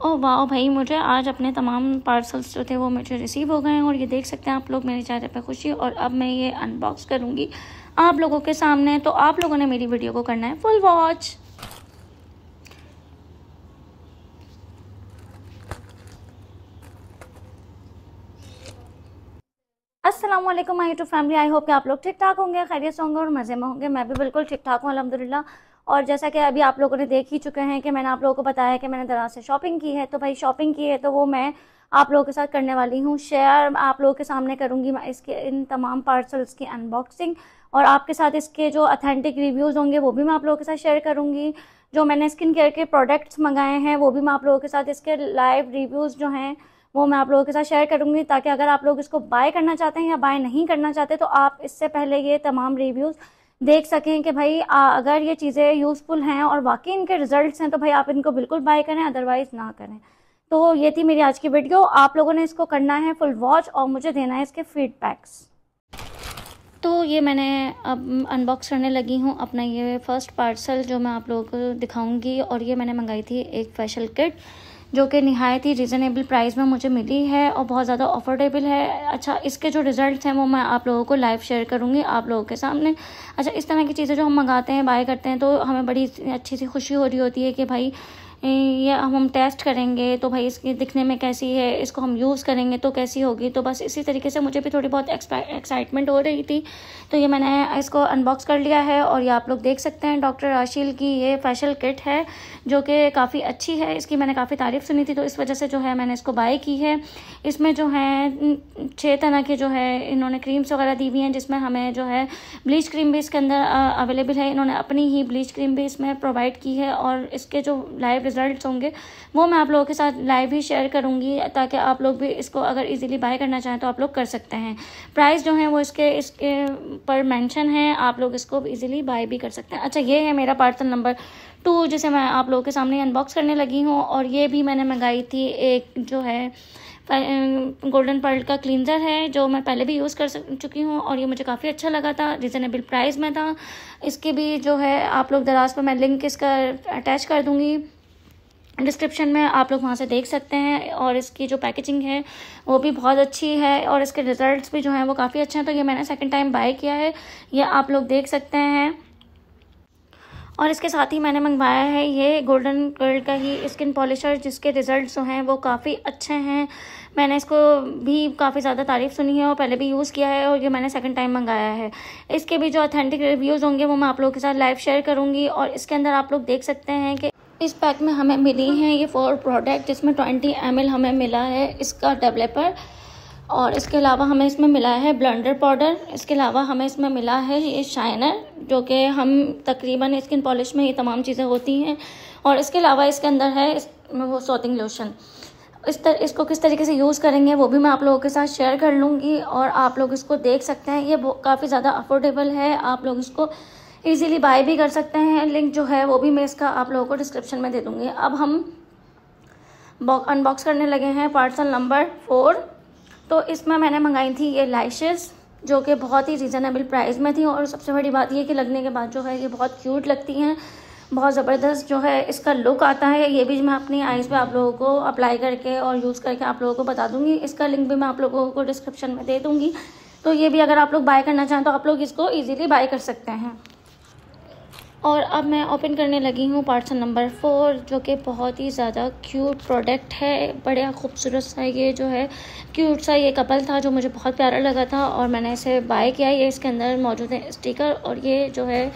ओ वाह भाई, मुझे आज अपने तमाम पार्सल्स जो थे वो मुझे रिसीव हो गए हैं और ये देख सकते हैं आप लोग मेरे चेहरे पे खुशी और अब मैं ये अनबॉक्स करूँगी आप लोगों के सामने। तो आप लोगों ने मेरी वीडियो को करना है full watch Aslam my to family I hope कि आप लोग ठीक ठाक होंगे, खैरियत होंगे और मज़े में होंगे। मैं भी बिल्कुल ठीक ठाक हूँ अलहमदिल्ला और जैसा कि अभी आप लोगों ने देख ही चुके हैं कि मैंने आप लोगों को बताया कि मैंने दराज से शॉपिंग की है तो भाई शॉपिंग की है तो वो मैं आप लोगों के साथ करने वाली हूँ। शेयर आप लोगों के सामने करूँगी मैं इसके, इन तमाम पार्सल्स की अनबॉक्सिंग और आपके साथ इसके जो अथेंटिक रिव्यूज़ होंगे, वो भी मैं आप लोगों के साथ शेयर करूँगी। जो मैंने स्किन केयर के प्रोडक्ट्स मंगाए हैं, वो भी मैं आप लोगों के साथ इसके लाइव रिव्यूज़ जो हैं, वो मैं आप लोगों के साथ शेयर करूँगी ताकि अगर आप लोग इसको बाय करना चाहते हैं या बाय नहीं करना चाहते तो आप इससे पहले ये तमाम रिव्यूज़ देख सकें कि भाई आ, अगर ये चीज़ें यूज़फुल हैं और वाकई इनके रिजल्ट्स हैं तो भाई आप इनको बिल्कुल बाय करें अदरवाइज़ ना करें। तो ये थी मेरी आज की वीडियो आप लोगों ने इसको करना है फुल वॉच और मुझे देना है इसके फीडबैक्स तो ये मैंने अब अनबॉक्स करने लगी हूँ अपना ये फ़र्स्ट पार्सल जो मैं आप लोगों को दिखाऊँगी और ये मैंने मंगाई थी एक फेशल किट जो कि नहायत ही रिजनेबल प्राइस में मुझे मिली है और बहुत ज़्यादा अफोर्डेबल है। अच्छा इसके जो रिज़ल्ट हैं वो मैं आप लोगों को लाइव शेयर करूँगी आप लोगों के सामने। अच्छा इस तरह की चीज़ें जो हम मंगाते हैं बाय करते हैं तो हमें बड़ी अच्छी सी खुशी हो रही होती है कि भाई ये हम टेस्ट करेंगे तो भाई इसकी दिखने में कैसी है, इसको हम यूज़ करेंगे तो कैसी होगी? तो बस इसी तरीके से मुझे भी थोड़ी बहुत एक्साइटमेंट हो रही थी। तो ये मैंने इसको अनबॉक्स कर लिया है और ये आप लोग देख सकते हैं, डॉक्टर राशिल की ये फेशल किट है, जो कि काफ़ी अच्छी है। इसकी मैंने काफ़ी तारीफ़ सुनी थी तो इस वजह से जो है मैंने इसको बाय की है। इसमें जो है छः तरह के जो है इन्होंने क्रीम्स वगैरह दी हुई हैं, जिसमें हमें जो है ब्लीच क्रीम भी इसके अंदर अवेलेबल है। इन्होंने अपनी ही ब्लीच क्रीम भी इसमें प्रोवाइड की है और इसके जो लाइव रिजल्ट्स होंगे, वो मैं आप लोगों के साथ लाइव ही शेयर करूँगी ताकि आप लोग भी इसको अगर इजीली बाय करना चाहें तो आप लोग कर सकते हैं। प्राइस जो है वो इसके इसके पर मेंशन है, आप लोग इसको इजीली बाय भी कर सकते हैं। अच्छा ये है मेरा पार्सल नंबर टू जिसे मैं आप लोगों के सामने अनबॉक्स करने लगी हूँ और ये भी मैंने मंगाई थी एक जो है गोल्डन पर्ल का क्लींजर है, जो मैं पहले भी यूज़ कर चुकी हूँ और ये मुझे काफ़ी अच्छा लगा था रिजनेबल प्राइस में था। इसके भी जो है, आप लोग दराज पर मैं लिंक इसका अटैच कर दूँगी। डिस्क्रिप्शन में आप लोग वहाँ से देख सकते हैं और इसकी जो पैकेजिंग है, वो भी बहुत अच्छी है और इसके रिज़ल्ट्स भी जो हैं वो काफ़ी अच्छे हैं। तो ये मैंने सेकंड टाइम बाय किया है, ये आप लोग देख सकते हैं। और इसके साथ ही मैंने मंगवाया है ये गोल्डन गर्ल का ही स्किन पॉलिशर जिसके रिज़ल्ट जो हैं वो काफ़ी अच्छे हैं। मैंने इसको भी काफ़ी ज़्यादा तारीफ़ सुनी है और पहले भी यूज़ किया है और ये मैंने सेकंड टाइम मंगाया है। इसके भी जो अथेंटिक रिव्यूज़ होंगे, वो मैं आप लोगों के साथ लाइव शेयर करूँगी और इसके अंदर आप लोग देख सकते हैं कि इस पैक में हमें मिली हैं। ये फोर प्रोडक्ट जिसमें ट्वेंटी एम हमें मिला है इसका डेवलपर और इसके अलावा हमें इसमें मिला है ब्लेंडर पाउडर इसके अलावा हमें इसमें मिला है ये शाइनर जो कि हम तकरीबन स्किन पॉलिश में ये तमाम चीज़ें होती हैं। और इसके अलावा इसके अंदर है इस वो सोथिंग लोशन इस तर इसको किस तरीके से यूज़ करेंगे वो भी मैं आप लोगों के साथ शेयर कर लूँगी और आप लोग इसको देख सकते हैं। ये काफ़ी ज़्यादा अफोर्डेबल है आप लोग इसको इजीली बाय भी कर सकते हैं। लिंक जो है, वो भी मैं इसका आप लोगों को डिस्क्रिप्शन में दे दूँगी। अब हम अनबॉक्स करने लगे हैं पार्सल नंबर फोर तो इसमें मैंने मंगाई थी ये लाइशेस जो कि बहुत ही रिजनेबल प्राइस में थी और सबसे बड़ी बात ये कि लगने के बाद जो है, ये बहुत क्यूट लगती हैं। बहुत ज़बरदस्त जो है इसका लुक आता है। ये भी मैं अपनी आइज़ पे आप लोगों को अप्लाई करके और यूज़ करके आप लोगों को बता दूँगी। इसका लिंक भी मैं आप लोगों को डिस्क्रिप्शन में दे दूँगी। तो ये भी अगर आप लोग बाय करना चाहें तो आप लोग इसको ईजिली बाय कर सकते हैं। और अब मैं ओपन करने लगी हूँ पार्सल नंबर फोर जो कि बहुत ही ज़्यादा क्यूट प्रोडक्ट है। बड़ा खूबसूरत सा ये जो है क्यूट सा ये कपल था जो मुझे बहुत प्यारा लगा था और मैंने इसे बाय किया। ये इसके अंदर मौजूद है स्टिकर और ये जो है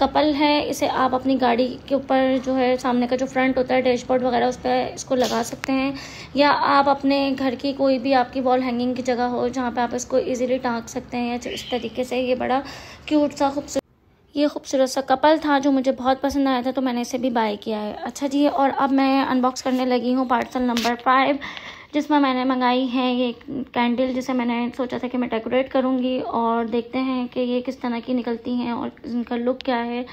कपल है। इसे आप अपनी गाड़ी के ऊपर जो है, सामने का जो फ्रंट होता है डैशबोर्ड वगैरह उस पर इसको लगा सकते हैं। या आप अपने घर की कोई भी आपकी वॉल हैंगिंग की जगह हो, जहाँ पे आप इसको इजीली टाँग सकते हैं। इस तरीके से ये बड़ा क्यूट सा खूबसूरत ये खूबसूरत सा कपल था जो मुझे बहुत पसंद आया था तो मैंने इसे भी बाय किया है। अच्छा जी, और अब मैं अनबॉक्स करने लगी हूँ पार्सल नंबर फाइव जिसमें मैंने मंगाई है ये कैंडल जिसे मैंने सोचा था कि मैं डेकोरेट करूँगी, और देखते हैं कि ये किस तरह की निकलती हैं और इनका लुक क्या है।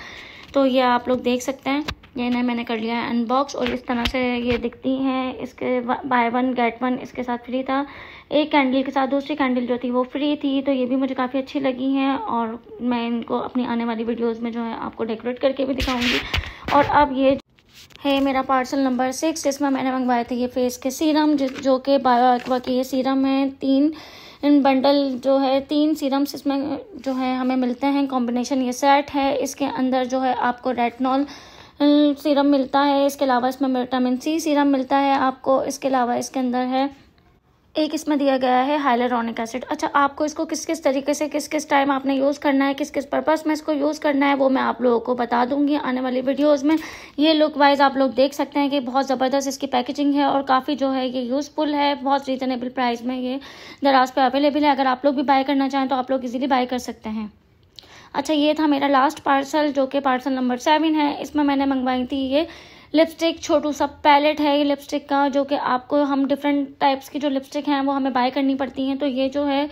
तो ये आप लोग देख सकते हैं। ये ना मैंने कर लिया है अनबॉक्स और इस तरह से ये दिखती हैं। इसके बाय वन गेट वन इसके साथ फ्री था। एक कैंडल के साथ दूसरी कैंडल जो थी वो फ्री थी तो ये भी मुझे काफ़ी अच्छी लगी हैं और मैं इनको अपनी आने वाली वीडियोस में जो है आपको डेकोरेट करके भी दिखाऊँगी। और अब ये है मेरा पार्सल नंबर सिक्स इसमें मैंने मंगवाए थे ये फेस के सीरम जो कि बायो एक्वा के ये सीरम है। तीन, इन बंडल जो है, तीन सीरम्स इसमें जो है हमें मिलते हैं। कॉम्बिनेशन ये सेट है। इसके अंदर जो है आपको रेटनॉल सीरम मिलता है, इसके अलावा इसमें विटामिन सी सीरम मिलता है आपको, इसके अलावा इसके अंदर है। एक इसमें दिया गया है हाइलरॉनिक एसिड अच्छा आपको इसको किस किस तरीके से, किस किस टाइम आपने यूज़ करना है, किस किस पर्पज़ में इसको यूज़ करना है, वो मैं आप लोगों को बता दूँगी आने वाली वीडियोस में। ये लुक वाइज आप लोग देख सकते हैं कि बहुत ज़बरदस्त इसकी पैकेजिंग है और काफ़ी जो है ये यूज़फुल है, बहुत रीज़नेबल प्राइस में ये दराज पे अवेलेबल है। अगर आप लोग भी बाय करना चाहें तो आप लोग ईजिली बाय कर सकते हैं। अच्छा ये था मेरा लास्ट पार्सल जो कि पार्सल नंबर सेवन है। इसमें मैंने मंगवाई थी ये लिपस्टिक छोटू सा पैलेट है ये लिपस्टिक का, जो कि आपको हम डिफरेंट टाइप्स की जो लिपस्टिक हैं, वो हमें बाय करनी पड़ती हैं। तो ये जो है,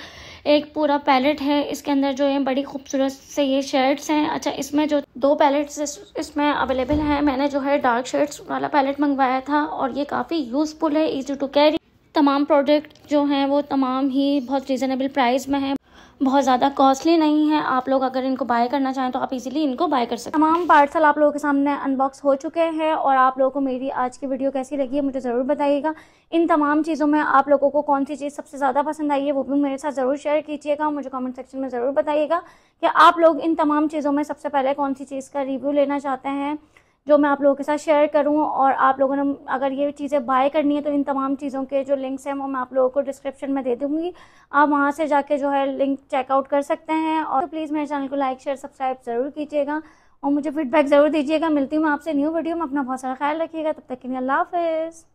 एक पूरा पैलेट है। इसके अंदर जो है, बड़ी खूबसूरत से ये शेड्स हैं। अच्छा इसमें जो दो पैलेट्स इसमें अवेलेबल हैं। मैंने जो है डार्क शेड्स वाला पैलेट मंगवाया था और ये काफ़ी यूज़फुल है ईजी टू कैरी तमाम प्रोडक्ट जो हैं, वो तमाम ही बहुत रीज़नेबल प्राइस में हैं। बहुत ज़्यादा कॉस्टली नहीं है। आप लोग अगर इनको बाय करना चाहें तो आप इजीली इनको बाय कर सकते हैं। तमाम पार्सल आप लोगों के सामने अनबॉक्स हो चुके हैं और आप लोगों को मेरी आज की वीडियो कैसी लगी है, मुझे ज़रूर बताइएगा। इन तमाम चीज़ों में आप लोगों को कौन सी चीज़ सबसे ज़्यादा पसंद आई है, वो भी मेरे साथ ज़रूर शेयर कीजिएगा। मुझे कॉमेंट सेक्शन में ज़रूर बताइएगा कि आप लोग इन तमाम चीज़ों में सबसे पहले कौन सी चीज़ का रिव्यू लेना चाहते हैं। जो मैं आप लोगों के साथ शेयर करूँ और आप लोगों ने अगर ये चीज़ें बाय करनी है तो इन तमाम चीज़ों के जो लिंक्स हैं वो मैं आप लोगों को डिस्क्रिप्शन में दे दूँगी। आप वहाँ से जाके जो है लिंक चेकआउट कर सकते हैं और तो प्लीज़ मेरे चैनल को लाइक शेयर सब्सक्राइब ज़रूर कीजिएगा और मुझे फीडबैक ज़रूर दीजिएगा। मिलती हूँ आपसे न्यू वीडियो में। अपना बहुत सारा ख्याल रखिएगा। तब तक के लिए अल्लाह हाफ़